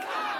Come on.